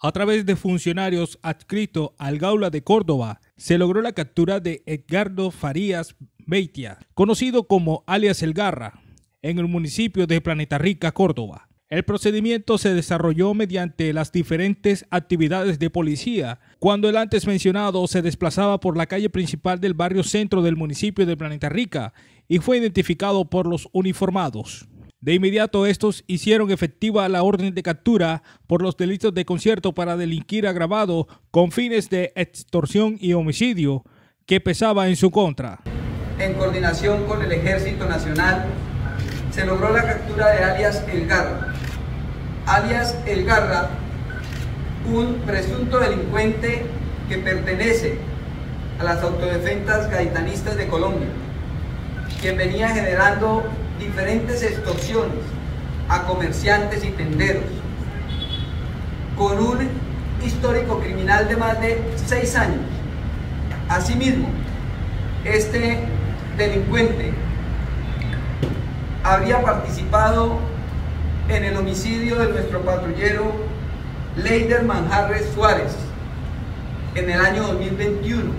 A través de funcionarios adscritos al Gaula de Córdoba, se logró la captura de Edgardo Farías Beitia, conocido como alias El Garra, en el municipio de Planeta Rica, Córdoba. El procedimiento se desarrolló mediante las diferentes actividades de policía, cuando el antes mencionado se desplazaba por la calle principal del barrio centro del municipio de Planeta Rica y fue identificado por los uniformados. De inmediato estos hicieron efectiva la orden de captura por los delitos de concierto para delinquir agravado con fines de extorsión y homicidio que pesaba en su contra. En coordinación con el Ejército Nacional se logró la captura de alias El Garra. Alias El Garra, un presunto delincuente que pertenece a las autodefensas gaitanistas de Colombia, quien venía generando diferentes extorsiones a comerciantes y tenderos, con un histórico criminal de más de seis años. Asimismo, este delincuente habría participado en el homicidio de nuestro patrullero Leider Manjarres Suárez en el año 2021,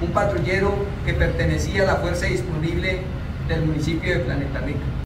un patrullero que pertenecía a la fuerza disponible del municipio de Planeta Rica.